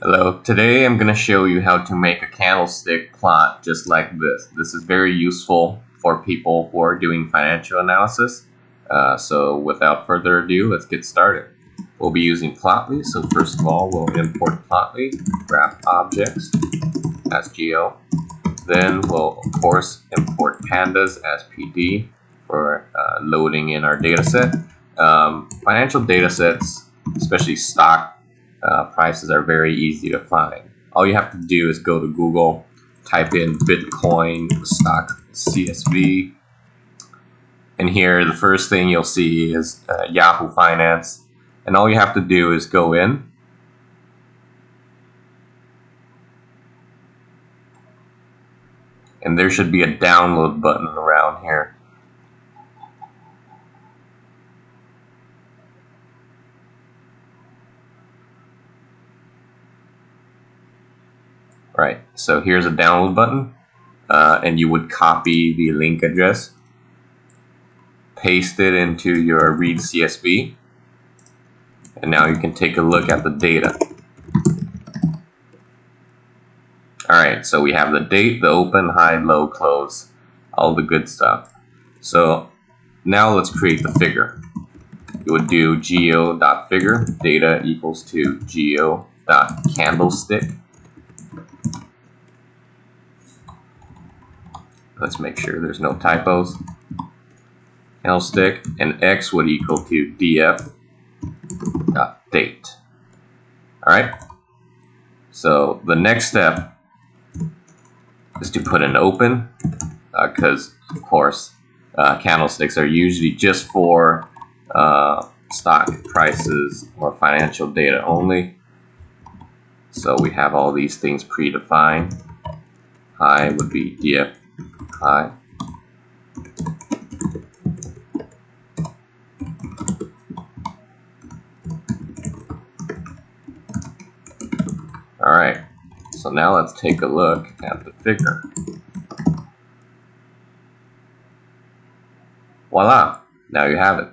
Hello, today I'm going to show you how to make a candlestick plot just like this. This is very useful for people who are doing financial analysis. Uh, so without further ado, let's get started. We'll be using Plotly, so first of all we'll import Plotly, graph objects as geo. Then we'll of course import pandas as PD for uh, loading in our dataset. Um, financial datasets, especially stock uh, prices are very easy to find. All you have to do is go to Google, type in Bitcoin stock CSV, and here the first thing you'll see is uh, Yahoo Finance. And all you have to do is go in, and there should be a download button around here. Right, so here's a download button, uh, and you would copy the link address, paste it into your read CSV, and now you can take a look at the data. Alright, so we have the date, the open, high, low, close, all the good stuff. So now let's create the figure. You would do geo.figure, data equals to geo.candlestick Let's make sure there's no typos. Candlestick and x would equal to df dot date. All right. So the next step is to put an open because uh, of course uh, candlesticks are usually just for uh, stock prices or financial data only. So we have all these things predefined. High would be df Hi. Alright, so now let's take a look at the figure. Voila, now you have it.